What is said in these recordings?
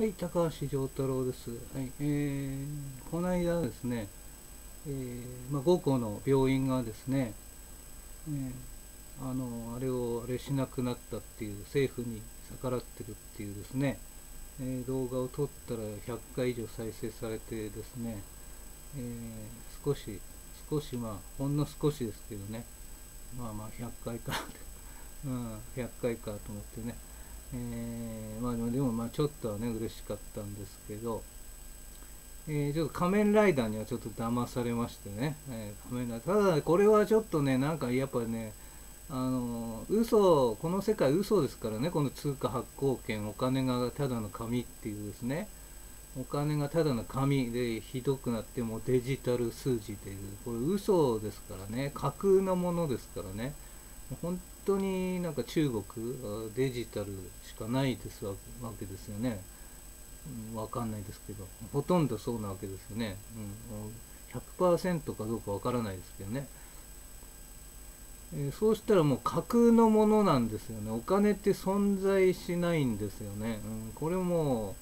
はい、高橋丈太郎です。はい、えー、この間ですね、えー、まあ、5校の病院がですね、えー、あの、あれをあれしなくなったっていう、政府に逆らってるっていうですね、えー、動画を撮ったら100回以上再生されてですね、えー、少し、少し、まあ、ほんの少しですけどね、まあまあ100回か、うん、100回かと思ってね、えー、まあでもまあちょっとはね嬉しかったんですけど、えー、ちょっと仮面ライダーにはちょっと騙されましてね、えー、仮面ライダー。ただこれはちょっとねなんかやっぱねあの嘘この世界嘘ですからねこの通貨発行権お金がただの紙っていうですね。お金がただの紙でひどくなってもデジタル数字でいうこれ嘘ですからね。架空のものですからね。本当になんか中国デジタルしかないですわけですよね、うん、わかんないですけど。ほとんどそうなわけですよね、うん、100%かどうかわからないですけどね、え、そうしたらもう架空のものなんですよね。お金って存在しないんですよね、うん、これも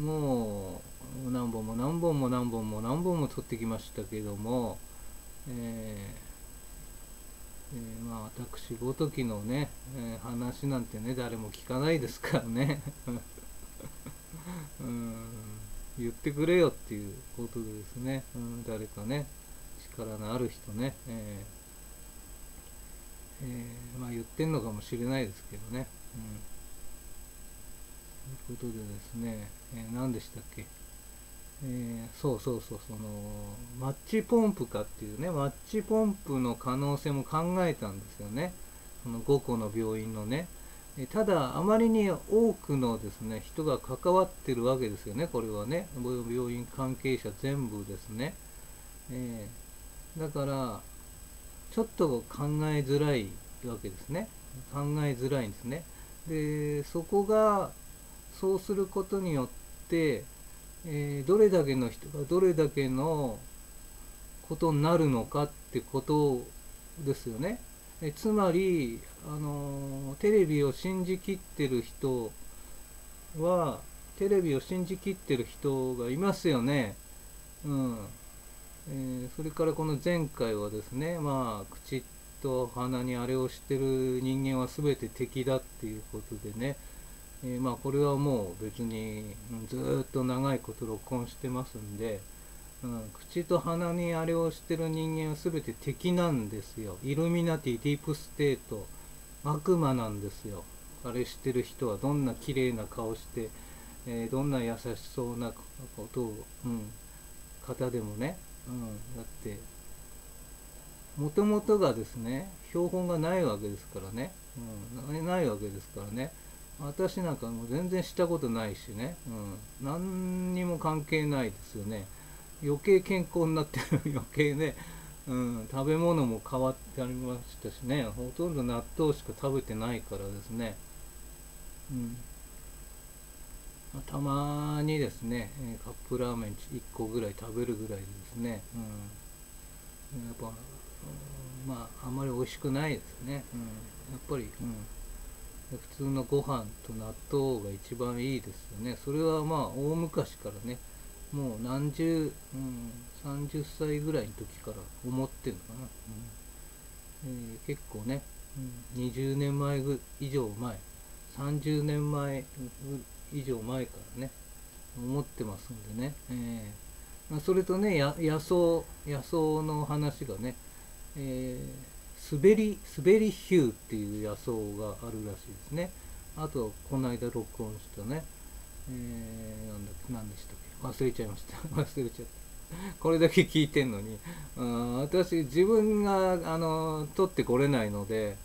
もう何本も何本も何本も何本も取ってきましたけども、えーえー、まあ私ごときのね、えー、話なんてね誰も聞かないですからね。うん。言ってくれよっていうことでですね、うん、誰かね力のある人ね、えーえー、まあ言ってんのかもしれないですけどね、うん、ということでですね、えー、何でしたっけ？えー、そうそうそうそのマッチポンプかっていうねマッチポンプの可能性も考えたんですよね。その5個の病院のね。えただあまりに多くのですね人が関わってるわけですよねこれはね。病院関係者全部ですね、えー、だからちょっと考えづらいわけですね。考えづらいんですね。でそこがそうすることによってえー、どれだけの人がどれだけのことになるのかってことですよね。えつまり、あのテレビを信じきってる人はテレビを信じきってる人がいますよね。うんえー、それからこの前回はですね、まあ、口と鼻にあれをしてる人間は全て敵だっていうことでね、えー、まあこれはもう別にずっと長いこと録音してますんで、うん、口と鼻にあれをしてる人間は全て敵なんですよ。イルミナティディープステート悪魔なんですよ。あれしてる人はどんな綺麗な顔して、えー、どんな優しそうなことを、うん、方でもね、うん、だってもともとがですね標本がないわけですからね、うん、ないわけですからね。私なんかもう全然したことないしね、うん、何にも関係ないですよね。余計健康になってる 余計ね、うん、食べ物も変わってありましたしね。ほとんど納豆しか食べてないからですね、うん。たまにですねカップラーメン1個ぐらい食べるぐらいでですね、うん、やっぱ、うん、まああんまり美味しくないですね、うん、やっぱり、うん。普通のご飯と納豆が一番いいですよね。それはまあ大昔からねもう何十、うん、30歳ぐらいの時から思ってるのかな、うん。えー、結構ね、うん、20年前以上前30年前以上前からね思ってますんでね、えーまあ、それとね野草野草の話がね、えー滑り、滑りヒューっていう野草があるらしいですね。あと、この間録音したね、えー、なんだっけ、何でしたっけ、忘れちゃいました。忘れちゃった。これだけ聞いてんのに、うん、私、自分が、あの、取ってこれないので、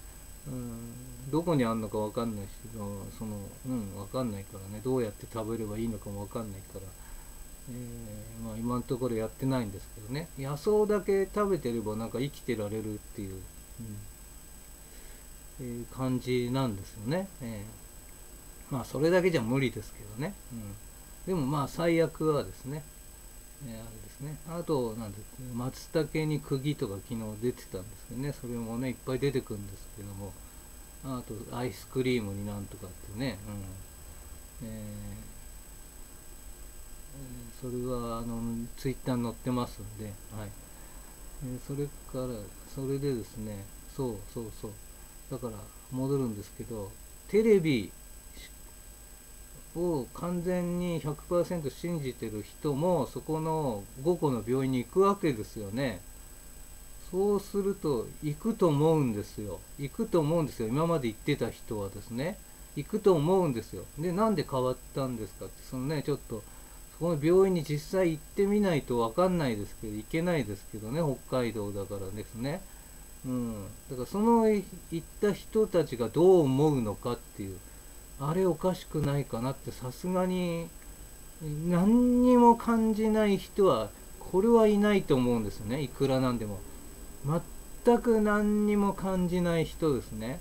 うん、どこにあんのかわかんないし、その、うん、わかんないからね、どうやって食べればいいのかもわかんないから、えー、まあ、今のところやってないんですけどね野草だけ食べてればなんか生きてられるっていううん、いう感じなんですよね。えー、まあそれだけじゃ無理ですけどね。うん、でもまあ最悪はですね、えー、あれですね。あと、なんです松茸に釘とか昨日出てたんですけどね、それもね、いっぱい出てくるんですけども、あとアイスクリームになんとかってね、うん。えー、それはあのツイッターに載ってますんで、はい。えそれからそれでですねそうそうそう。だから戻るんですけどテレビを完全に100%信じてる人もそこの5個の病院に行くわけですよね。そうすると行くと思うんですよ。行くと思うんですよ。今まで行ってた人はですね。行くと思うんですよ。でなんで変わったんですかってそのねちょっとそこの病院に実際行ってみないと分かんないですけど行けないですけどね北海道だからですね。うん。だからその行った人たちがどう思うのかっていうあれおかしくないかなってさすがに何にも感じない人はこれはいないと思うんですよね。いくらなんでも。全く何にも感じない人ですね。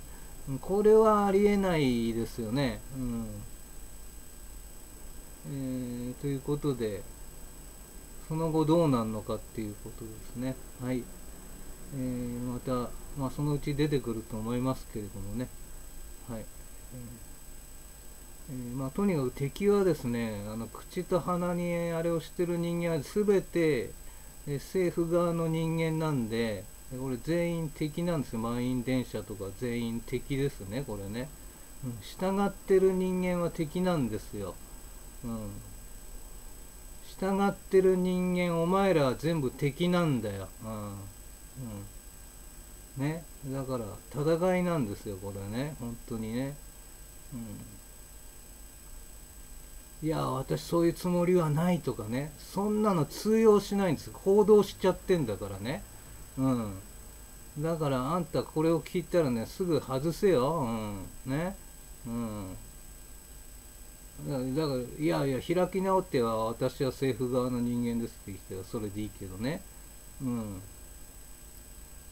これはありえないですよね。うん。えー、ということでその後どうなるのかっていうことですね。はい、えー、また、まあ、そのうち出てくると思いますけれどもね。はい、えー、まあ、とにかく敵はですねあの口と鼻にあれをしてる人間は全て、え政府側の人間なんでこれ全員敵なんですよ。満員電車とか全員敵ですねこれね、うん、従ってる人間は敵なんですよ、うん、従ってる人間お前らは全部敵なんだよ、うん。うん、ね。だから戦いなんですよこれね。本当にね。うん。いや私そういうつもりはないとかね。そんなの通用しないんです。行動しちゃってんだからね。うん。だからあんたこれを聞いたらねすぐ外せよ。うん。ね。うん。だからいやいや開き直っては私は政府側の人間ですって言ってはそれでいいけどね。うん。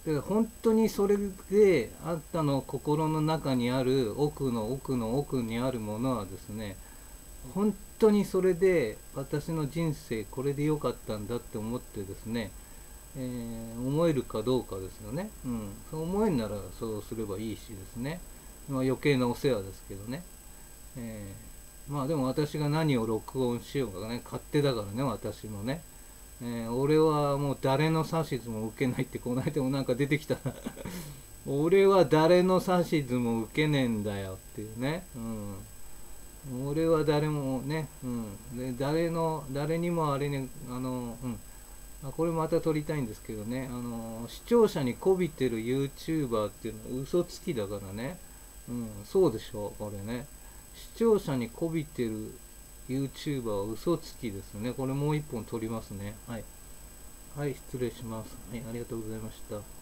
だから本当にそれであんたの心の中にある奥の奥の奥にあるものはですね本当にそれで私の人生これで良かったんだって思ってですね、えー、思えるかどうかですよね、うん、そう思えんならそうすればいいしですね、まあ、余計なお世話ですけどね、えー、まあでも私が何を録音しようかね。勝手だからね私のね、えー、俺はもう誰の指図も受けないってこの間もなんか出てきた 俺は誰の指図も受けねえんだよっていうね、うん。俺は誰もね、うん、で誰の誰にもあれねあの、うん、あこれまた撮りたいんですけどね。あの視聴者にこびてる YouTuber っていうのは嘘つきだからね、うん、そうでしょこれね。視聴者にこびてる YouTuber は嘘つきですね。これもう一本撮りますね。はい。はい失礼します。はいありがとうございました。